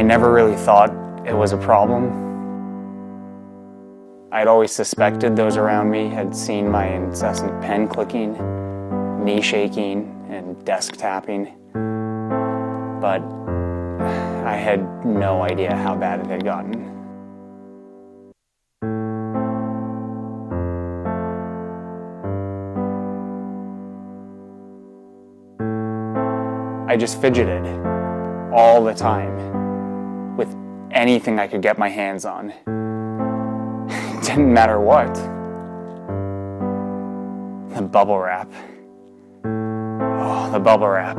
I never really thought it was a problem. I'd always suspected those around me had seen my incessant pen clicking, knee shaking, and desk tapping, but I had no idea how bad it had gotten. I just fidgeted all the time anything I could get my hands on. It didn't matter what. The bubble wrap. Oh, the bubble wrap.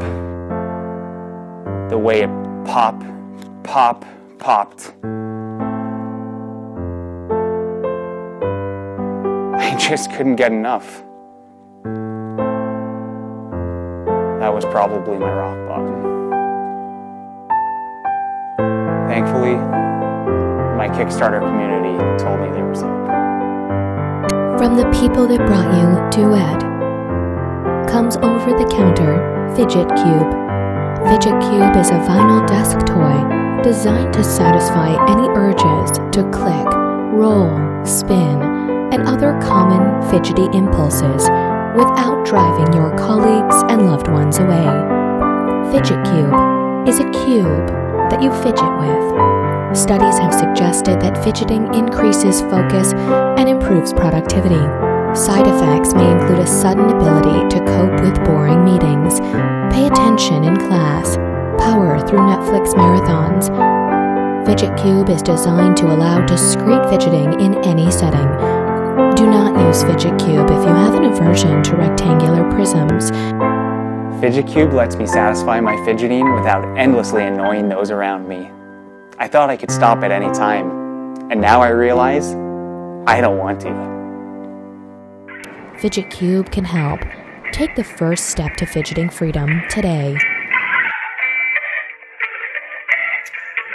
The way it pop, pop, popped. I just couldn't get enough. That was probably my rock bottom. Kickstarter community told me there was hope. From the people that brought you Duet comes over the counter Fidget Cube. Fidget Cube is a vinyl desk toy designed to satisfy any urges to click, roll, spin, and other common fidgety impulses without driving your colleagues and loved ones away. Fidget Cube is a cube that you fidget with. Studies have suggested that fidgeting increases focus and improves productivity. Side effects may include a sudden ability to cope with boring meetings, pay attention in class, power through Netflix marathons. Fidget Cube is designed to allow discreet fidgeting in any setting do not use Fidget Cube if you have an aversion to rectangular prisms. Fidget Cube lets me satisfy my fidgeting without endlessly annoying those around me. I thought I could stop at any time, and now I realize I don't want to. Fidget Cube can help. Take the first step to fidgeting freedom today.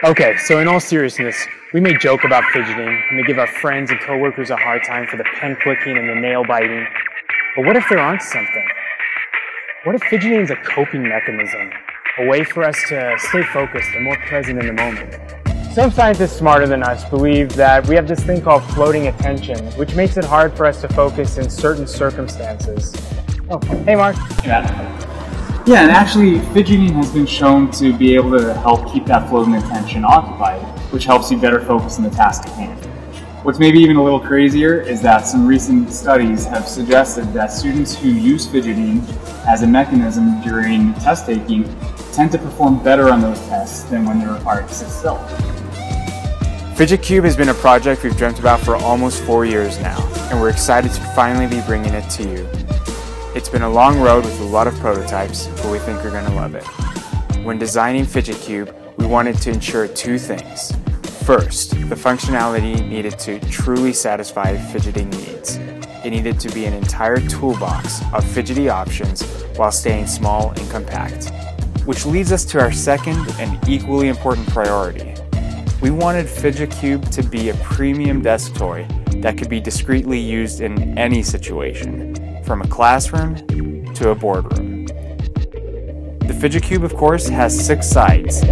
Okay, so in all seriousness, we may joke about fidgeting, we may give our friends and coworkers a hard time for the pen clicking and the nail biting. But what if they're onto something? What if fidgeting is a coping mechanism, a way for us to stay focused and more present in the moment? Some scientists smarter than us believe that we have this thing called floating attention, which makes it hard for us to focus in certain circumstances. Oh, hey Mark. Yeah. Yeah, and actually, fidgeting has been shown to be able to help keep that floating attention occupied, which helps you better focus on the task at hand. What's maybe even a little crazier is that some recent studies have suggested that students who use fidgeting as a mechanism during test taking tend to perform better on those tests than when they're sit still. Fidget Cube has been a project we've dreamt about for almost four years now, and we're excited to finally be bringing it to you. It's been a long road with a lot of prototypes, but we think you're going to love it. When designing Fidget Cube, we wanted to ensure two things. First, the functionality needed to truly satisfy fidgeting needs. It needed to be an entire toolbox of fidgety options while staying small and compact. Which leads us to our second and equally important priority. We wanted Fidget Cube to be a premium desk toy that could be discreetly used in any situation, from a classroom to a boardroom. The Fidget Cube, of course, has six sides.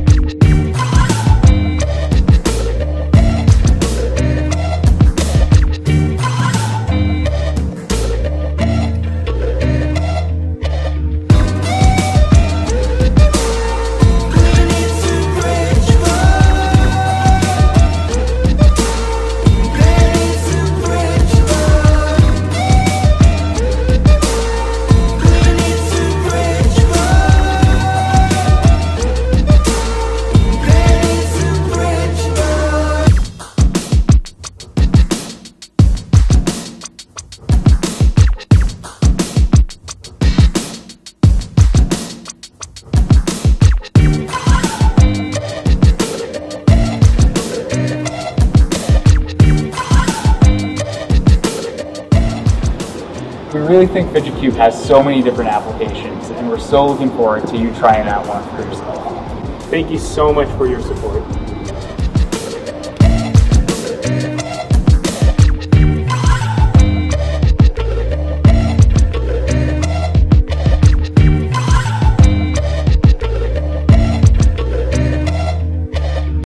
Really think Fidget Cube has so many different applications, and we're so looking forward to you trying out one for yourself. Thank you so much for your support.